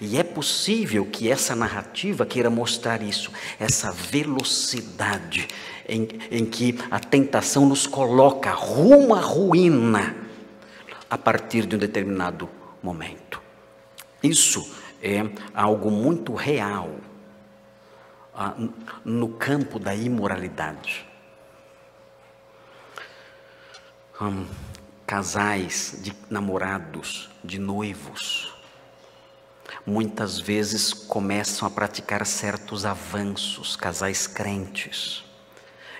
E é possível que essa narrativa queira mostrar isso, essa velocidade em, em que a tentação nos coloca rumo à ruína a partir de um determinado momento. Isso é algo muito real ah, no campo da imoralidade. Hum, casais de namorados, de noivos, muitas vezes começam a praticar certos avanços, casais crentes,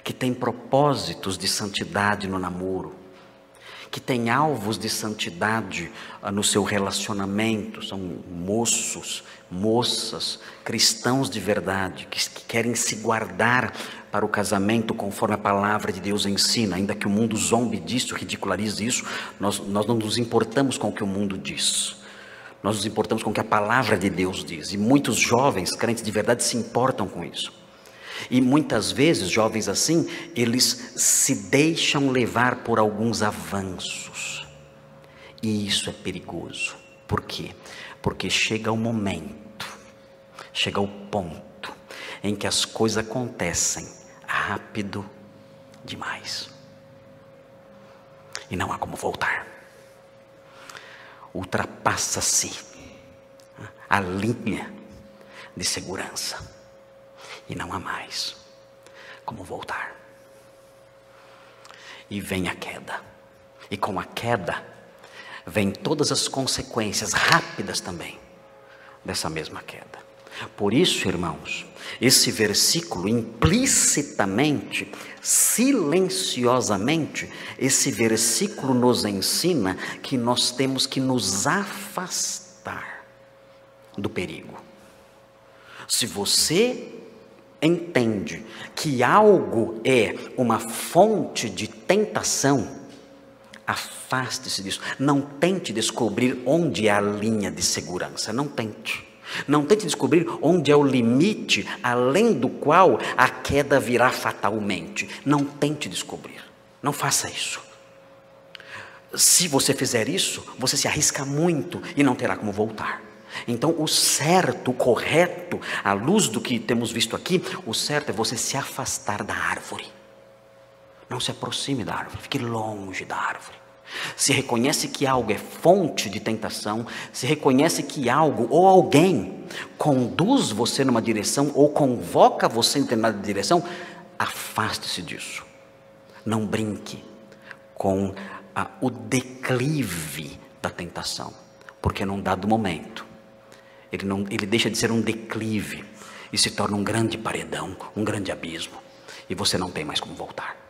que têm propósitos de santidade no namoro, que têm alvos de santidade ah, no seu relacionamento, são moços, moças, cristãos de verdade, que, que querem se guardar para o casamento conforme a palavra de Deus ensina, ainda que o mundo zombe disso, ridicularize isso, nós, nós não nos importamos com o que o mundo diz. Nós nos importamos com o que a palavra de Deus diz. E muitos jovens, crentes de verdade, se importam com isso. E muitas vezes, jovens assim, eles se deixam levar por alguns avanços. E isso é perigoso. Por quê? Porque chega o momento, chega o ponto em que as coisas acontecem rápido demais. E não há como voltar ultrapassa-se a linha de segurança e não há mais como voltar. E vem a queda, e com a queda vem todas as consequências rápidas também dessa mesma queda. Por isso, irmãos, esse versículo implicitamente, silenciosamente, esse versículo nos ensina que nós temos que nos afastar do perigo. Se você entende que algo é uma fonte de tentação, afaste-se disso. Não tente descobrir onde é a linha de segurança, não tente. Não tente descobrir onde é o limite além do qual a queda virá fatalmente. Não tente descobrir. Não faça isso. Se você fizer isso, você se arrisca muito e não terá como voltar. Então, o certo, o correto, à luz do que temos visto aqui, o certo é você se afastar da árvore. Não se aproxime da árvore, fique longe da árvore se reconhece que algo é fonte de tentação, se reconhece que algo ou alguém conduz você numa direção ou convoca você em determinada direção, afaste-se disso. Não brinque com a, o declive da tentação, porque num dado momento ele, não, ele deixa de ser um declive e se torna um grande paredão, um grande abismo, e você não tem mais como voltar.